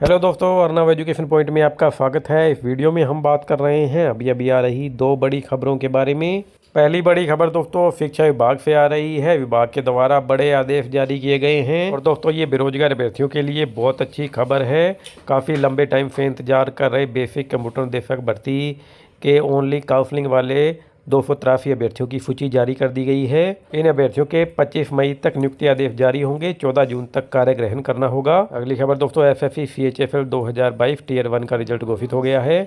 Hello दोस्तों, Arnav education point में आपका स्वागत है। इस वीडियो में हम बात कर रहे हैं, अभी अभी आ रही दो बड़ी खबरों के बारे में। पहली बड़ी खबर दोस्तों, शिक्षा विभाग से आ रही है। विभाग के द्वारा बड़े आदेश जारी किए गए हैं। और दोस्तों, ये बेरोजगार अभ्यर्थियों के लिए बहुत अच्छी खबर है। काफ़ी लंबे टाइम से इंतज़ार कर रहे बेसिक कंप्यूटर निदेशक भर्ती के ओनली काउंसलिंग वाले दो सौ तिरासी अभ्यर्थियों की सूची जारी कर दी गई है। इन अभ्यर्थियों के 25 मई तक नियुक्ति आदेश जारी होंगे। 14 जून तक कार्य ग्रहण करना होगा। अगली खबर दोस्तों F F C C H F L दो हज़ार बाईस टीयर वन का रिज़ल्ट घोषित हो गया है।